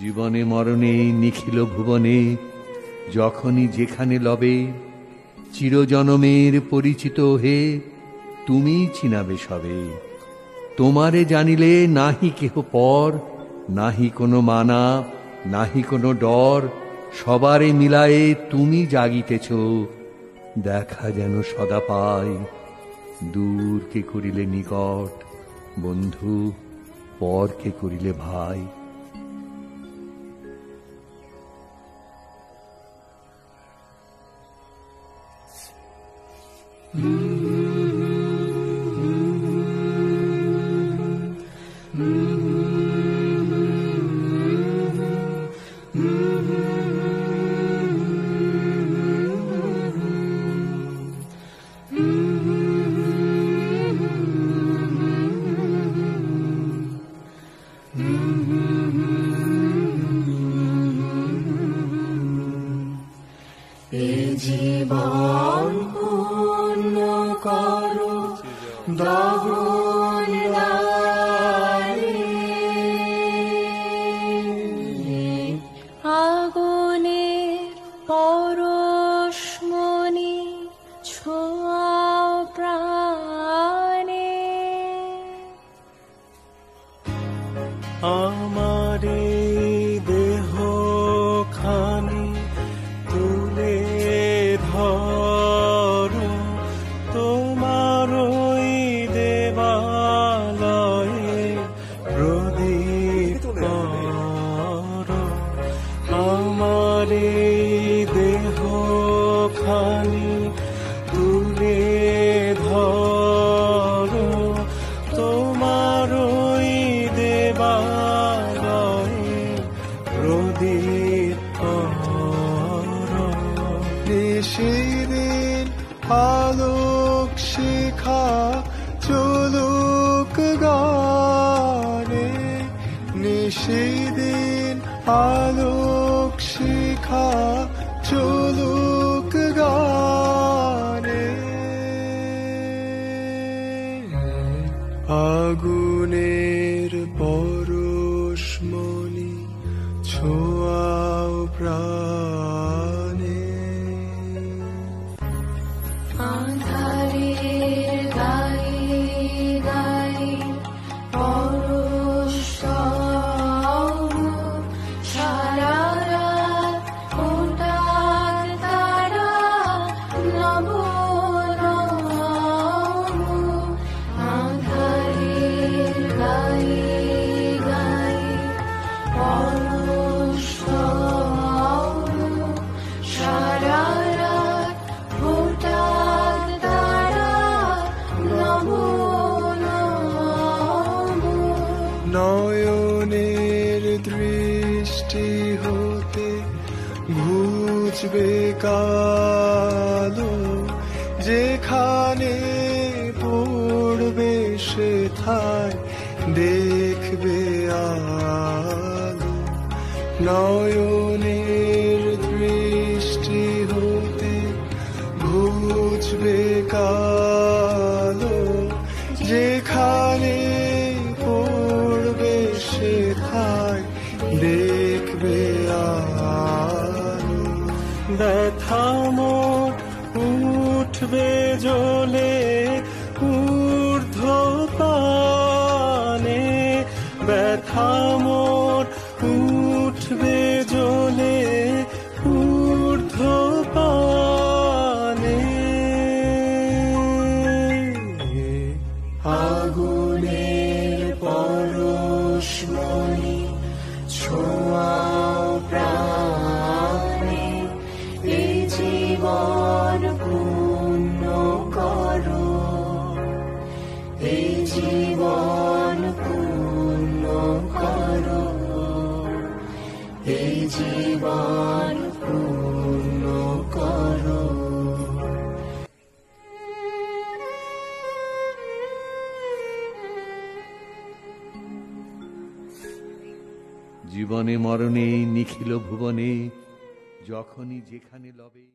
জীবনে মরণে, নিখিল ভুবনে, যখনই যেখানে লবে, চিরজনমের পরিচিত হে তুমি চিনাবে সবে। তোমারে জানিলে নাহি কেহ পর, নাহি কোনো মানা, নাহি কোনো ডর, সবারে মিলায়ে তুমি জাগিতেছ, দেখা যেন সদা পাই দূর কে করিলে নিকট, বন্ধু পর কে করিলে ভাই। জীবন আগুনের পরশমণি ছোঁয়াও প্রাণে। আমারে নিশিদিন আলোক শিখা চলুক গানে নিশিদিন আলোক শিখা চলুক গানে। আগুনের পরশমণি ছোঁয়াও প্রাণে নয়নের দৃষ্টি হতে ঘুচবে কালো, যেখানে পড়বে সেথায় দেখবে আলো। নয়নের দৃষ্টি হতে ঘুচবে কালো, যেখানে ব্যথা মোর উঠবে জ্বলে ঊর্ধ্ব পানে ব্যথা জীবন মরণে নিখিল ভুবনে যখনই যেখানে লবে